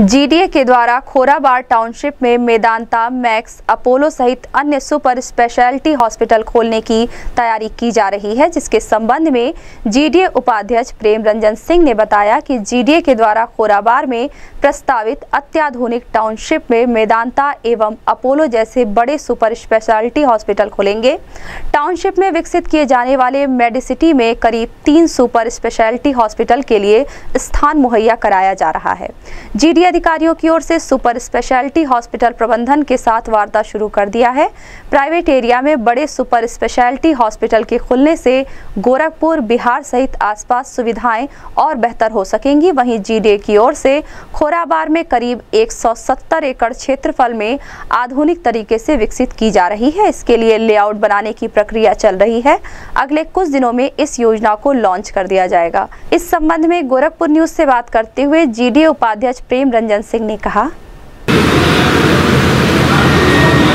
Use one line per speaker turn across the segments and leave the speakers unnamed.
GDA के द्वारा Khorabar township में मेदांता, मैक्स, अपोलो सहित अन्य सुपर स्पेशलिटी हॉस्पिटल खोलने की तैयारी की जा रही है, जिसके संबंध में जीडीए उपाध्यक्ष प्रेम रंजन सिंह ने बताया कि जीडीए के द्वारा खोराबार में प्रस्तावित अत्याधुनिक टाउनशिप में मेदांता एवं अपोलो जैसे बड़े सुपर स्पेशलिटी हॉस्पिटल खोलेंगे। टाउनशिप में विकसित किए जाने वाले मेडिसिटी में करीब तीन सुपर स्पेशलिटी हॉस्पिटल के लिए स्थान मुहैया कराया जा रहा है। जीडीए अधिकारियों की ओर से सुपर स्पेशलिटी हॉस्पिटल प्रबंधन के साथ वार्ता शुरू कर दिया है। प्राइवेट एरिया में बड़े सुपर स्पेशलिटी हॉस्पिटल के खुलने से गोरखपुर, बिहार सहित आसपास सुविधाएँ और बेहतर हो सकेंगी। वहीं जीडीए की ओर से खोराबार में करीब 170 एकड़ क्षेत्रफल में आधुनिक तरीके से विकसित की जा रही है। इसके लिए लेआउट बनाने की प्रक्रिया चल रही है। अगले कुछ दिनों में इस योजना को लॉन्च कर दिया जाएगा। इस संबंध में गोरखपुर न्यूज़ से बात करते हुए जीडीए उपाध्यक्ष प्रेम रंजन सिंह ने कहा।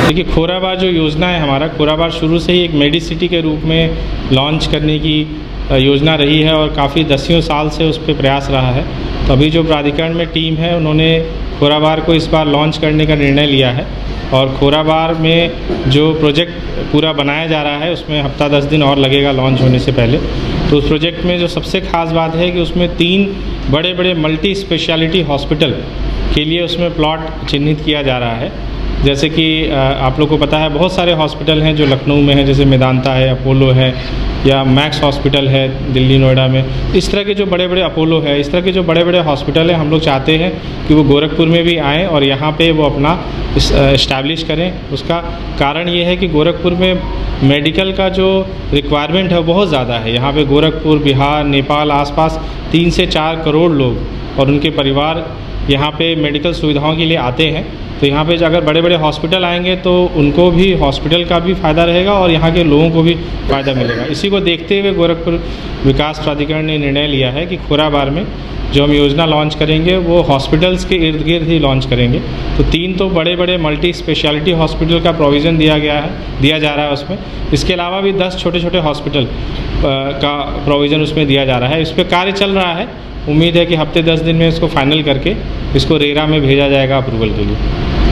देखिए खोराबार जो योजना है, हमारा खोराबार शुरू से ही एक मेडिसिटी के रूप में लॉन्च करने की योजना रही है और काफ़ी दसियों साल से उस पर प्रयास रहा है। तो अभी जो प्राधिकरण में टीम है, उन्होंने खोराबार को इस बार लॉन्च करने का निर्णय लिया है और खोराबार में जो प्रोजेक्ट पूरा बनाया जा रहा है, उसमें हफ़्ता दस दिन और लगेगा लॉन्च होने से पहले। तो उस प्रोजेक्ट में जो सबसे ख़ास बात है कि उसमें तीन बड़े बड़े मल्टी स्पेशलिटी हॉस्पिटल के लिए उसमें प्लॉट चिन्हित किया जा रहा है। जैसे कि आप लोग को पता है, बहुत सारे हॉस्पिटल हैं जो लखनऊ में हैं, जैसे मेदांता है, अपोलो है, या मैक्स हॉस्पिटल है दिल्ली, नोएडा में। इस तरह के जो बड़े बड़े अपोलो है, इस तरह के जो बड़े बड़े हॉस्पिटल हैं, हम लोग चाहते हैं कि वो गोरखपुर में भी आएँ और यहाँ पे वो अपना इस्टेब्लिश करें। उसका कारण ये है कि गोरखपुर में मेडिकल का जो रिक्वायरमेंट है बहुत ज़्यादा है। यहाँ पे गोरखपुर, बिहार, नेपाल आसपास तीन से चार करोड़ लोग और उनके परिवार यहाँ पे मेडिकल सुविधाओं के लिए आते हैं। तो यहाँ पे अगर बड़े बड़े हॉस्पिटल आएँगे तो उनको भी हॉस्पिटल का भी फ़ायदा रहेगा और यहाँ के लोगों को भी फ़ायदा मिलेगा। इसी को देखते हुए गोरखपुर विकास प्राधिकरण ने निर्णय लिया है कि खोराबार में जो हम योजना लॉन्च करेंगे, वो हॉस्पिटल्स के इर्द गिर्द ही लॉन्च करेंगे। तो तीन तो बड़े बड़े मल्टी स्पेशलिटी हॉस्पिटल का प्रोविज़न दिया गया है, दिया जा रहा है उसमें। इसके अलावा भी दस छोटे छोटे हॉस्पिटल का प्रोविज़न उसमें दिया जा रहा है। इस पर कार्य चल रहा है। उम्मीद है कि हफ़्ते दस दिन में इसको फाइनल करके इसको रेरा में भेजा जाएगा अप्रूवल के लिए।